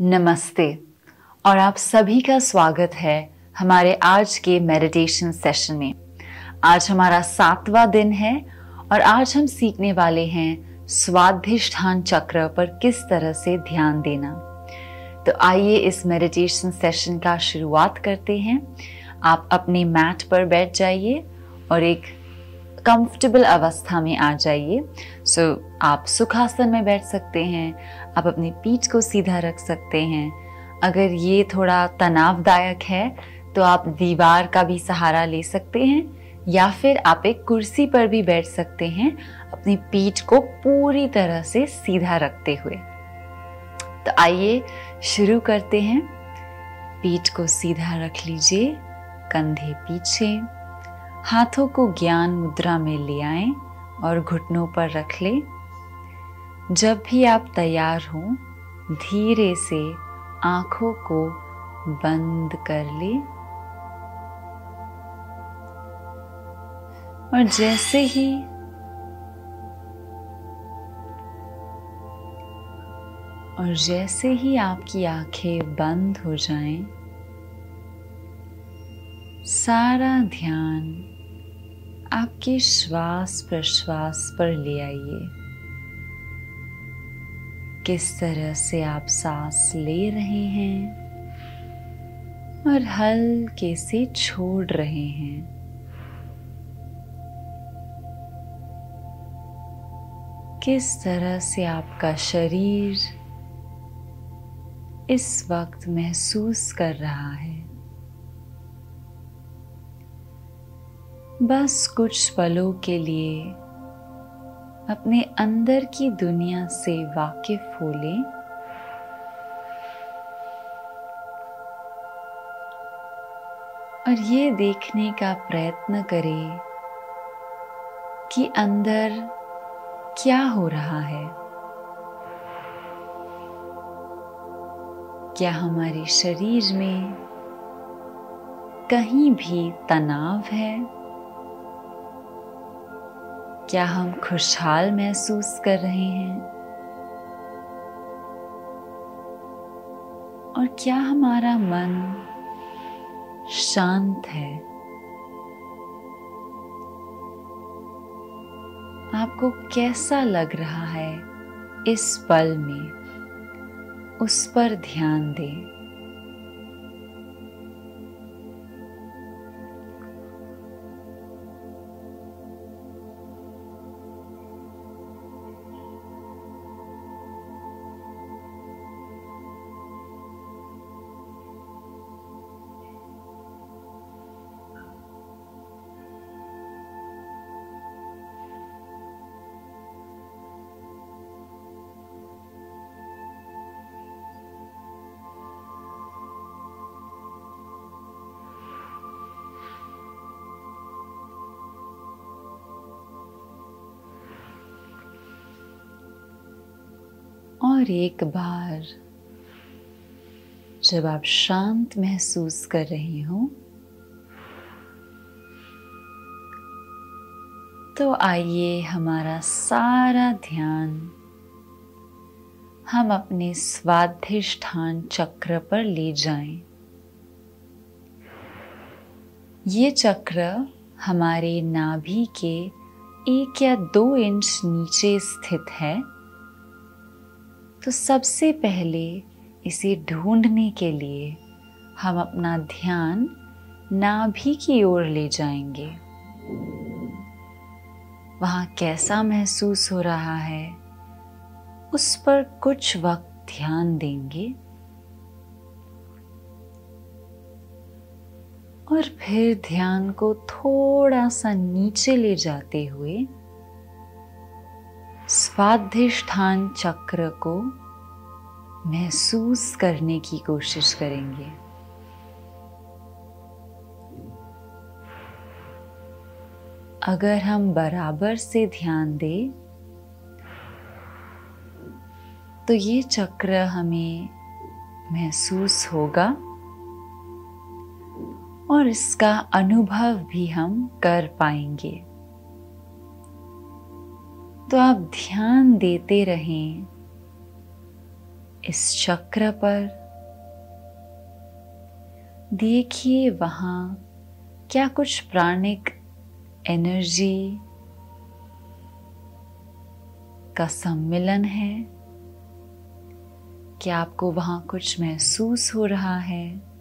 नमस्ते। और आप सभी का स्वागत है हमारे आज के मेडिटेशन सेशन में। आज हमारा सातवां दिन है और आज हम सीखने वाले हैं स्वाधिष्ठान चक्र पर किस तरह से ध्यान देना। तो आइए इस मेडिटेशन सेशन का शुरुआत करते हैं। आप अपने मैट पर बैठ जाइए और एक कंफर्टेबल अवस्था में आ जाइए। सो so, आप सुखासन में बैठ सकते हैं आप अपनी पीठ को सीधा रख सकते हैं। अगर ये थोड़ा तनावदायक है तो आप दीवार का भी सहारा ले सकते हैं, या फिर आप एक कुर्सी पर भी बैठ सकते हैं, अपनी पीठ को पूरी तरह से सीधा रखते हुए। तो आइए शुरू करते हैं। पीठ को सीधा रख लीजिए, कंधे पीछे। हाथों को ज्ञान मुद्रा में ले आए और घुटनों पर रख ले। जब भी आप तैयार हो धीरे से आँखों को बंद कर ले। और जैसे ही और जैसे ही आपकी आँखें बंद हो जाएँ, सारा ध्यान आपके श्वास प्रश्वास पर ले आइए। किस तरह से आप सांस ले रहे हैं और हल्के से छोड़ रहे हैं। किस तरह से आपका शरीर इस वक्त महसूस कर रहा है? बस कुछ पलों के लिए अपने अंदर की दुनिया से वाकिफ हो लें। और ये देखने का प्रयत्न करें कि अंदर क्या हो रहा है। क्या हमारे शरीर में कहीं भी तनाव है? क्या हम खुशहाल महसूस कर रहे हैं? और क्या हमारा मन शांत है? आपको कैसा लग रहा है इस पल में? उस पर ध्यान दें। और एक बार जब आप शांत महसूस कर रहे हो तो आइए हमारा सारा ध्यान हम अपने स्वाधिष्ठान चक्र पर ले जाएँ। ये चक्र हमारे नाभि के एक या दो इंच नीचे स्थित है तो सबसे पहले इसे ढूँढने के लिए हम अपना ध्यान नाभि की ओर ले जाएँगे। वहाँ कैसा महसूस हो रहा है, उस पर कुछ वक्त ध्यान देंगे और फिर ध्यान को थोड़ा सा नीचे ले जाते हुए स्वाधिष्ठान चक्र को महसूस करने की कोशिश करेंगे। अगर हम बराबर से ध्यान दें तो ये चक्र हमें महसूस होगा और इसका अनुभव भी हम कर पाएँगे। तो आप ध्यान देते रहें। इस चक्र पर। देखिए वहाँ क्या कुछ प्राणिक एनर्जी का सम्मिलन है। क्या आपको वहाँ कुछ महसूस हो रहा है?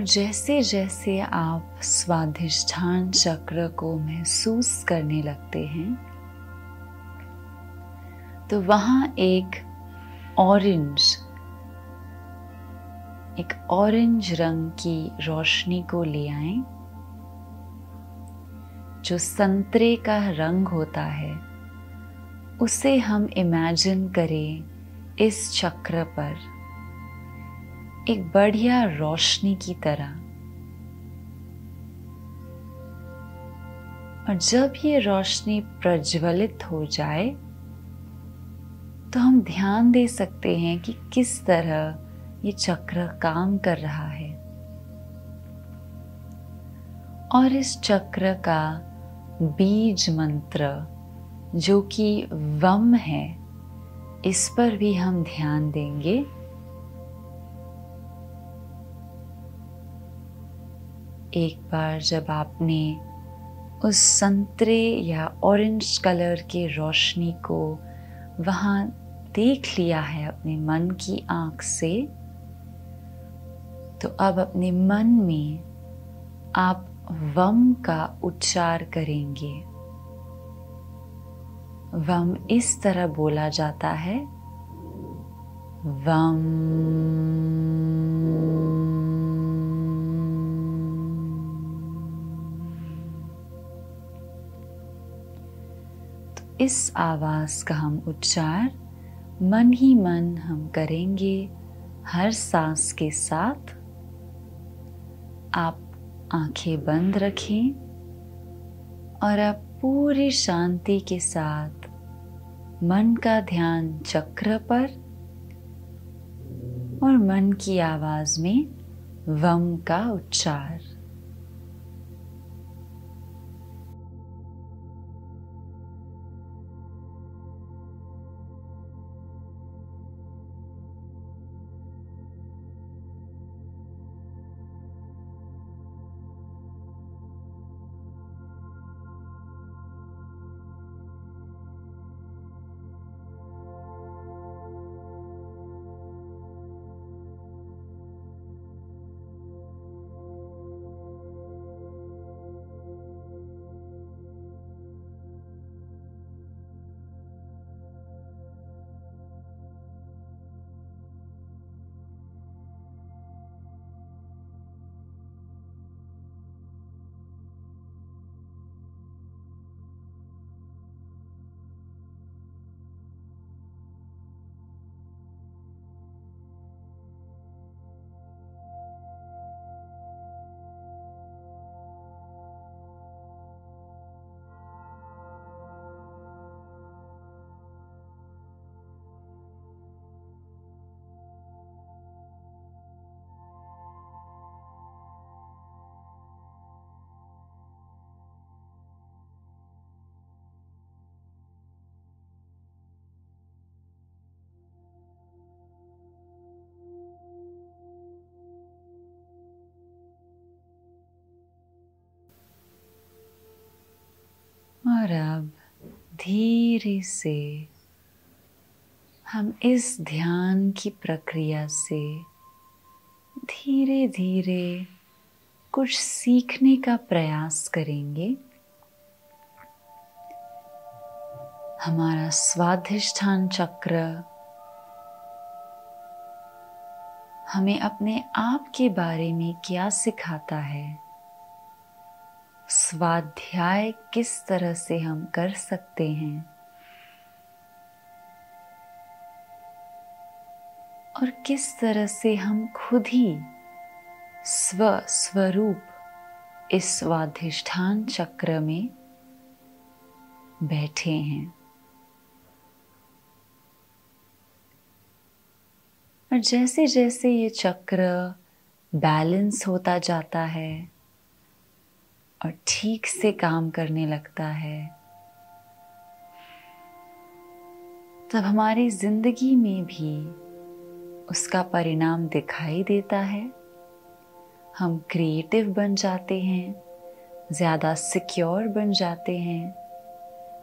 और जैसे जैसे आप स्वाधिष्ठान चक्र को महसूस करने लगते हैं तो वहाँ एक ऑरेंज एक ऑरेंज रंग की रोशनी को ले आए, जो संतरे का रंग होता है, उसे हम इमेजिन करें इस चक्र पर। एक बढ़िया रोशनी की तरह। और जब ये रोशनी प्रज्वलित हो जाए तो हम ध्यान दे सकते हैं कि किस तरह ये चक्र काम कर रहा है। और इस चक्र का बीज मंत्र, जो कि वम है, इस पर भी हम ध्यान देंगे। एक बार जब आपने उस संतरे या ऑरेंज कलर के रोशनी को वहाँ देख लिया है अपने मन की आँख से तो अब अपने मन में आप वम का उच्चार करेंगे। वम इस तरह बोला जाता है। वम। इस आवाज़ का हम उच्चार, मन ही मन हम करेंगे हर सांस के साथ। आप आँखें बंद रखें और आप पूरी शांति के साथ मन का ध्यान चक्र पर और मन की आवाज़ में वम का उच्चार। और अब धीरे से हम इस ध्यान की प्रक्रिया से धीरे धीरे कुछ सीखने का प्रयास करेंगे। हमारा स्वाधिष्ठान चक्र हमें अपने आप के बारे में क्या सिखाता है? स्वाध्याय किस तरह से हम कर सकते हैं? और किस तरह से हम खुद ही स्व स्वरूप इस स्वाधिष्ठान चक्र में बैठे हैं? और जैसे जैसे ये चक्र बैलेंस होता जाता है और ठीक से काम करने लगता है। तब हमारी ज़िंदगी में भी उसका परिणाम दिखाई देता है। हम क्रिएटिव बन जाते हैं, ज़्यादा सिक्योर बन जाते हैं।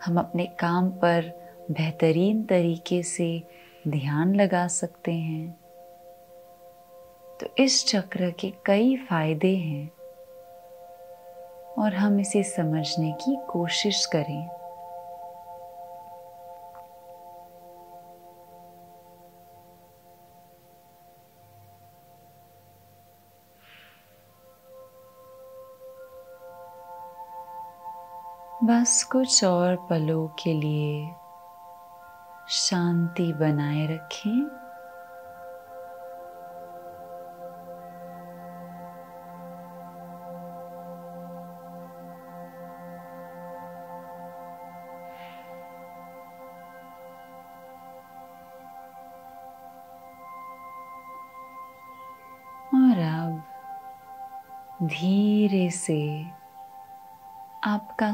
हम अपने काम पर बेहतरीन तरीके से ध्यान लगा सकते हैं। तो इस चक्र के कई फ़ायदे हैं। और हम इसे समझने की कोशिश करें। बस कुछ और पलों के लिए शांति बनाए रखें।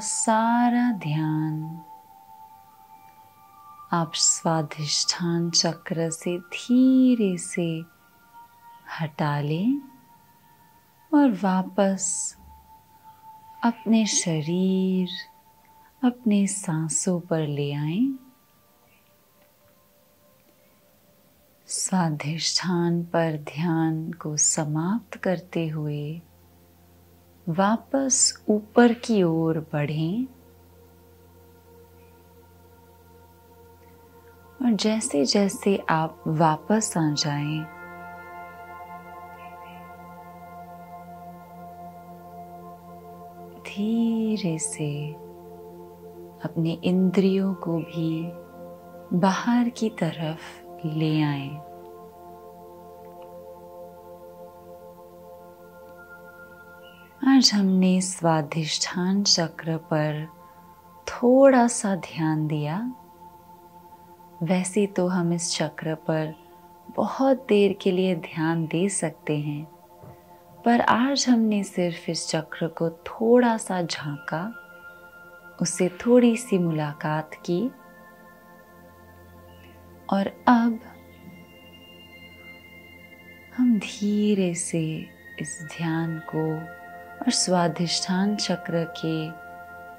सारा ध्यान आप स्वाधिष्ठान चक्र से धीरे से हटा लें और वापस अपने शरीर, अपने सांसों पर ले आए। स्वाधिष्ठान पर ध्यान को समाप्त करते हुए वापस ऊपर की ओर बढ़ें और जैसे जैसे आप वापस आ जाएँ, धीरे से अपने इंद्रियों को भी बाहर की तरफ़ ले आएँ। आज हमने स्वाधिष्ठान चक्र पर थोड़ा सा ध्यान दिया। वैसे तो हम इस चक्र पर बहुत देर के लिए ध्यान दे सकते हैं, पर आज हमने सिर्फ़ इस चक्र को थोड़ा सा झांका उससे थोड़ी सी मुलाकात की। और अब हम धीरे से इस ध्यान को और स्वाधिष्ठान चक्र के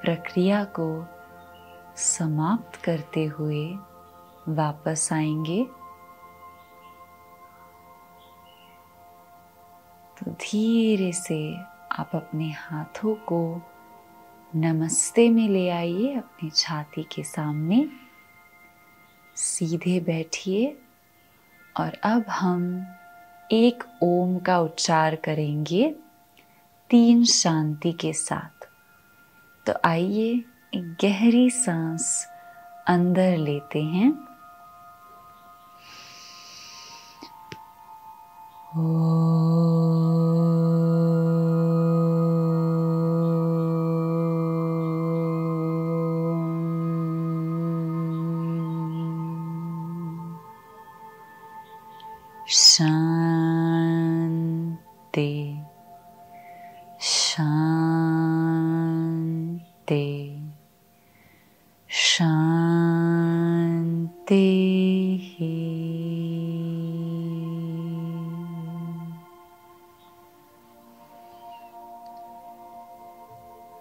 प्रक्रिया को समाप्त करते हुए वापस आएँगे। तो धीरे से आप अपने हाथों को नमस्ते में ले आइए, अपनी छाती के सामने। सीधे बैठिए और अब हम एक ओम का उच्चार करेंगे। तीन शांति के साथ। तो आइए गहरी सांस अंदर लेते हैं। शांति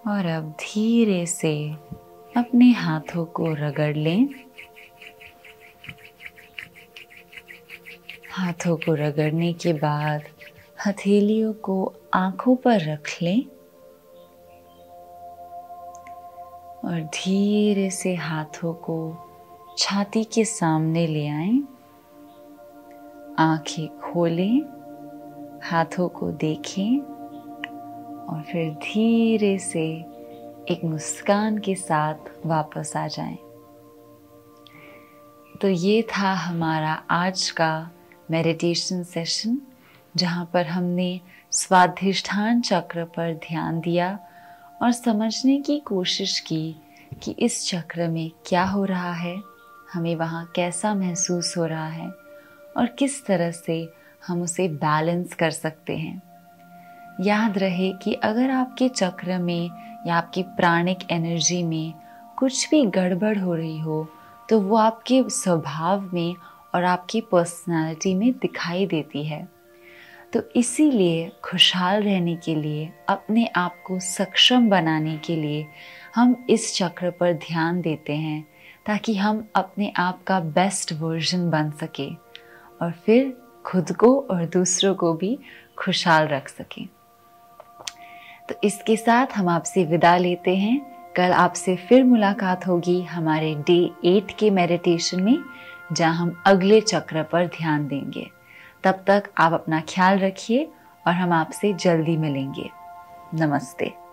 और अब धीरे से अपने हाथों को रगड़ लें। हाथों को रगड़ने के बाद हथेलियों को आँखों पर रख लें और धीरे से हाथों को छाती के सामने ले आए। आँखें खोलें, हाथों को देखें। और फिर धीरे से एक मुस्कान के साथ वापस आ जाएँ। तो ये था हमारा आज का मेडिटेशन सेशन जहाँ पर हमने स्वाधिष्ठान चक्र पर ध्यान दिया और समझने की कोशिश की कि इस चक्र में क्या हो रहा है, हमें वहाँ कैसा महसूस हो रहा है और किस तरह से हम उसे बैलेंस कर सकते हैं याद रहे कि अगर आपके चक्र में या आपकी प्राणिक एनर्जी में कुछ भी गड़बड़ हो रही हो तो वो आपके स्वभाव में और आपकी पर्सनालिटी में दिखाई देती है। तो इसीलिए खुशहाल रहने के लिए, अपने आप को सक्षम बनाने के लिए हम इस चक्र पर ध्यान देते हैं, ताकि हम अपने आप का बेस्ट वर्जन बन सके और फिर खुद को और दूसरों को भी खुशहाल रख सकें। तो इसके साथ हम आपसे विदा लेते हैं। कल आपसे फिर मुलाकात होगी हमारे डे एट के मेडिटेशन में, जहाँ हम अगले चक्र पर ध्यान देंगे। तब तक आप अपना ख्याल रखिए और हम आपसे जल्दी मिलेंगे। नमस्ते।